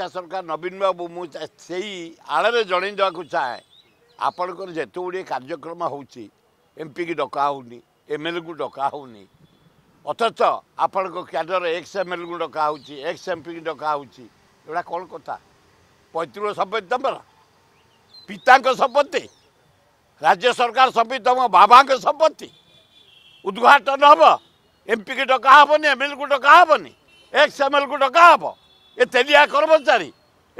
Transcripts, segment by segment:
सरकार नवीन बाबु म त्यही आडेर जनैदे चाहे को जति गुडिए कार्यक्रम हौ चाहिँ एमपी कि डाहौन एमएलए कु डाहु अथच आपणको क्याडर एक्स एमएल डे एक्स एमपिक डाहो एउटा कन् कथा पैतृक सम्पत्ति त पिता पिता संपत्ति राज्य सरकार सबै त म बाबा सम्पत्ति उद्घाटन हे एमपी डका कि डाह को डका नि एक्स को डका डाहे এ তেলিয়া কর্মচারী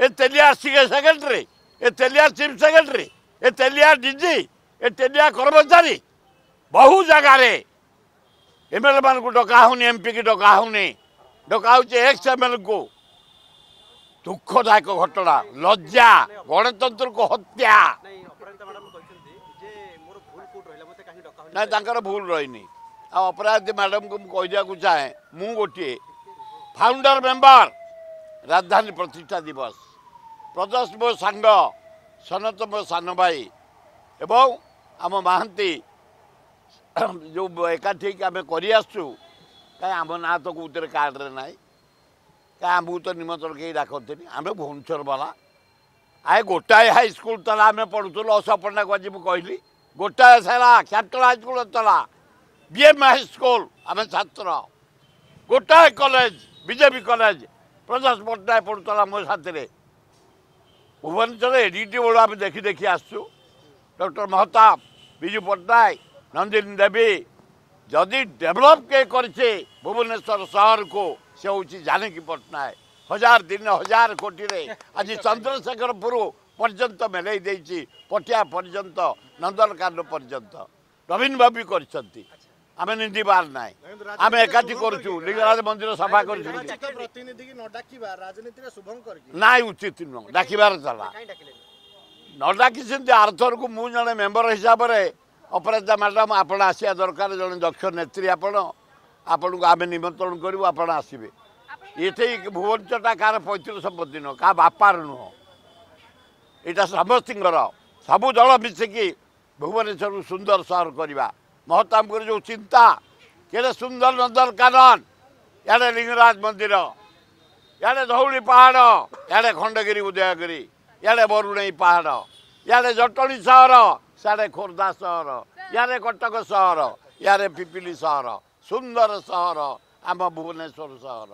এ তেলিয়া সিএ সেক্রেটারি এ তেলিয়া চিফ সেক্রেটারি এ তেলিয়া ডিজি এ তেলিয়া কর্মচারী বহু জায়গায় এমএলএ মানুষ ডকা হুনি এমপি কি ডকা হুনি ডকা হচ্ছে এক্স এমএলএ কু দুঃখদায়ক ঘটনা লজ্জা গণতন্ত্রক হত্যা না তাঁর ভুল রইনি আপরাধী ଅପରାଧ ମ୍ୟାଡ଼ାମଙ୍କୁ ମୁଁ କହିବାକୁ ଚାହେଁ ମୁଁ ଗୋଟିଏ ରାଜଧାନୀ ପ୍ରତିଷ୍ଠା ଦିବସ ପ୍ରଦୋଷ ମୋ ସାଙ୍ଗ ସନତ ମୋ ସାନ ଭାଇ ଏବଂ ଆମ ମହାନ୍ତି ଯେଉଁ ଏକାଠି ଆମେ କରିଆସୁଛୁ କାହିଁ ଆମ ନାଁ ତ କେଉଁଥିରେ କାର୍ଡ଼ରେ ନାହିଁ କାହିଁ ଆମକୁ ତ ନିମନ୍ତ୍ରଣ କେହି ଡାକନ୍ତିନି ଆମେ ଭୁବନେଶ୍ୱର ବାଲା ଆଏ ଗୋଟାଏ ହାଇସ୍କୁଲ ତଲା ଆମେ ପଢ଼ୁଥିଲୁ ଅଶୋକ ପଣ୍ଡାକୁ ଆଜି ମୁଁ କହିଲି ଗୋଟାଏ ସାରା କ୍ୟାପଟଲ ହାଇସ୍କୁଲ ତଲା ବିଏମ୍ ହାଇସ୍କୁଲ ଆମେ ଛାତ୍ର ଗୋଟାଏ କଲେଜ ବିଜେପି କଲେଜ प्रजास पट्टनायक पढुन्छ मो साथीहरू भुवन एडिटी बेला देखी आसु डक्टर महताब विजु पट्टनायक नन्दिन देवी जिड डेभलप केही गरिछे भुवनेसर सहरको सेज जानकी पट्टनायक हजार दिन हजार कोटी कटीले आज चन्द्रशेखरपुर पर्यन्त मेनैदे पटिया पर्यन्त नन्दनकान पर्यन्त नवीन भवि ଆମେ ନିଧି ବାର ନାହିଁ ଆମେ ଏକାଠି କରୁଛୁ ଲିଙ୍ଗରାଜ ମନ୍ଦିର ସଫା କରୁଛୁ ନାଇଁ ଉଚିତ ନୁହଁ ଡାକିବାର ଥିଲା ନ ଡାକିଛନ୍ତି ଆରଥରକୁ ମୁଁ ଜଣେ ମେମ୍ବର ହିସାବରେ ଅପରାଜିତା ମ୍ୟାଡ଼ାମ୍ ଆପଣ ଆସିବା ଦରକାର ଜଣେ ଦକ୍ଷ ନେତ୍ରୀ ଆପଣ ଆପଣଙ୍କୁ ଆମେ ନିମନ୍ତ୍ରଣ କରିବୁ ଆପଣ ଆସିବେ ଏଠି ଭୁବନେଶ୍ୱରଟା କାହାର ପୈତୃକ ସମ୍ପତ୍ତି ନୁହଁ କାହା ବାପାର ନୁହଁ ଏଇଟା ସମସ୍ତିଙ୍କର ସବୁ ଦଳ ମିଶିକି ଭୁବନେଶ୍ୱରକୁ ସୁନ୍ଦର ସହର କରିବା महत्मको जो चिन्ता के अरे सुन्दर नजर कारण यारे लिंगराज मन्दिर यारे धौडी पहाड़ यारे खण्डगिरि उदयगिरी इडे पहाड़ यारे इडे जटी सहर खोरदा खोर्धा यारे यटक सहर यारे पिपली सहर सुन्दर सहर आम भुवनेश्वर सहर